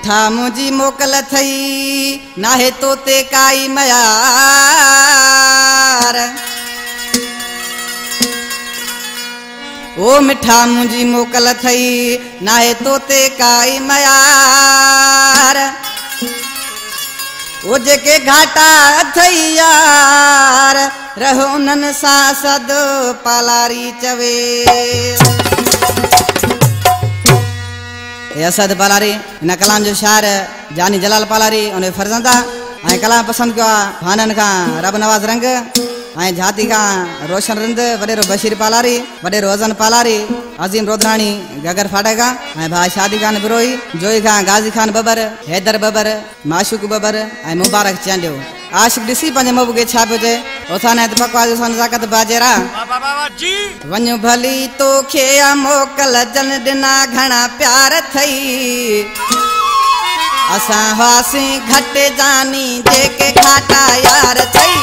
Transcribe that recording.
मिठा मुंहिंजी मोकल थई, नाहे तोते काई मयार। ओ मिठा मुंहिंजी मोकल थई, नाहे तोते काई मयार। ओ जेके घाटा अथई यार, रहो उन्हनि सां सदो पालारी चवे। असद पालारी हिन कलाम जो शाइर जानी जलाल पालारी उन फर्ज़ंदा। ऐं कलाम पसंदि कयो आहे भाननि खां रब नवाज़ रंग। ऐं खां रोशन रिंद वॾेरो बशीर पालारी वॾेरो अज़न पालारी, अज़ीम रोदराणी गगर फाटका भाउ शादी खान बिरोही जोई खां गाज़ी खान बबर, हैदर बबर, माशूक बबर ऐं मुबारक चांडियो आशिक ॾिसी पंहिंजे महबूब खे छा पियो चए उथान बकवास नज़ाकत बाजेरा। वाह वाह जी। वञ भली तोखे आ मोकल जन दिना घणा प्यार थई। असा हासी घट जानी जेके घाटा यार थई।